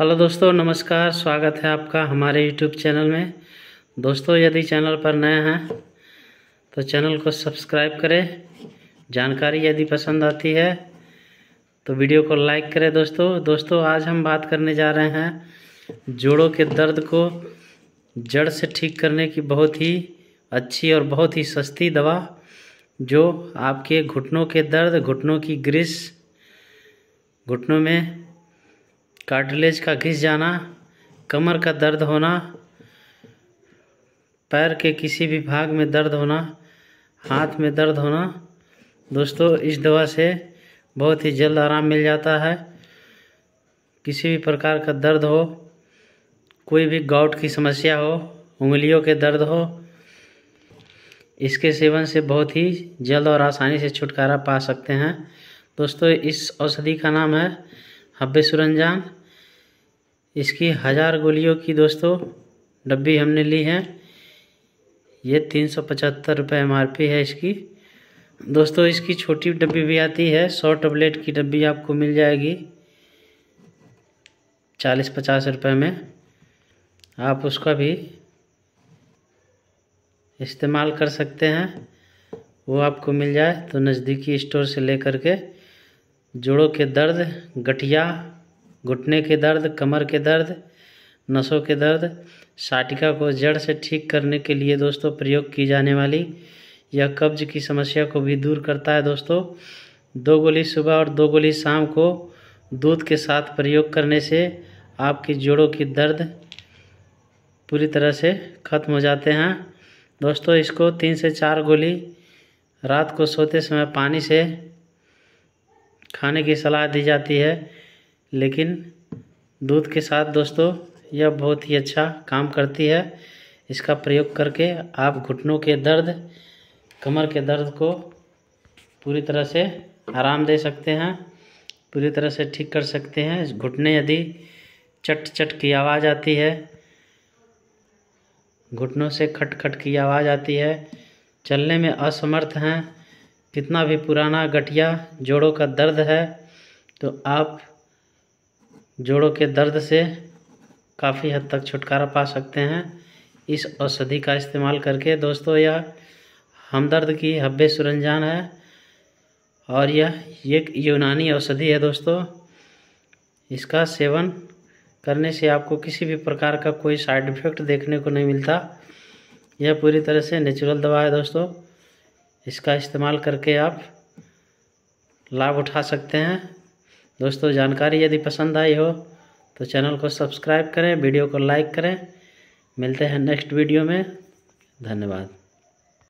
Hello दोस्तों, नमस्कार, स्वागत है आपका हमारे यूट्यूब चैनल में। दोस्तों, यदि चैनल पर नए हैं तो चैनल को सब्सक्राइब करें। जानकारी यदि पसंद आती है तो वीडियो को लाइक करें दोस्तों। दोस्तों, आज हम बात करने जा रहे हैं जोड़ों के दर्द को जड़ से ठीक करने की बहुत ही अच्छी और बहुत ही सस्ती दवा, जो आपके घुटनों के दर्द, घुटनों की ग्रिस, घुटनों में कार्टिलेज का घिस जाना, कमर का दर्द होना, पैर के किसी भी भाग में दर्द होना, हाथ में दर्द होना, दोस्तों, इस दवा से बहुत ही जल्द आराम मिल जाता है। किसी भी प्रकार का दर्द हो, कोई भी गाउट की समस्या हो, उंगलियों के दर्द हो, इसके सेवन से बहुत ही जल्द और आसानी से छुटकारा पा सकते हैं। दोस्तों, इस औषधि का नाम है हब्बे सुरंजान इसकी हज़ार गोलियों की दोस्तों, डब्बी हमने ली है। ये तीन सौ पचहत्तर रुपये एम है इसकी। दोस्तों, इसकी छोटी डब्बी भी आती है। सौ टबलेट की डब्बी आपको मिल जाएगी। चालीस पचास रुपये में। आप उसका भी इस्तेमाल कर सकते हैं। वो आपको मिल जाए तो नज़दीकी स्टोर से लेकर के जोड़ों के दर्द, गठिया, घुटने के दर्द, कमर के दर्द, नसों के दर्द, साटिका को जड़ से ठीक करने के लिए दोस्तों प्रयोग की जाने वाली, यह कब्ज की समस्या को भी दूर करता है दोस्तों। दो गोली सुबह और दो गोली शाम को दूध के साथ प्रयोग करने से आपकी जोड़ों की दर्द पूरी तरह से ख़त्म हो जाते हैं। दोस्तों, इसको तीन से चार गोली रात को सोते समय पानी से खाने की सलाह दी जाती है, लेकिन दूध के साथ दोस्तों यह बहुत ही अच्छा काम करती है। इसका प्रयोग करके आप घुटनों के दर्द, कमर के दर्द को पूरी तरह से आराम दे सकते हैं, पूरी तरह से ठीक कर सकते हैं। घुटने यदि चट चट की आवाज़ आती है, घुटनों से खट खट की आवाज़ आती है, चलने में असमर्थ हैं कितना भी पुराना गठिया जोड़ों का दर्द है तो आप जोड़ों के दर्द से काफ़ी हद तक छुटकारा पा सकते हैं। इस औषधि का इस्तेमाल करके दोस्तों, यह हमदर्द की हब्बे सुरंजान है और यह एक यूनानी औषधि है दोस्तों। इसका सेवन करने से आपको किसी भी प्रकार का कोई साइड इफ़ेक्ट देखने को नहीं मिलता। यह पूरी तरह से नेचुरल दवा है दोस्तों। इसका इस्तेमाल करके आप लाभ उठा सकते हैं। दोस्तों, जानकारी यदि पसंद आई हो तो चैनल को सब्सक्राइब करें, वीडियो को लाइक करें। मिलते हैं नेक्स्ट वीडियो में। धन्यवाद।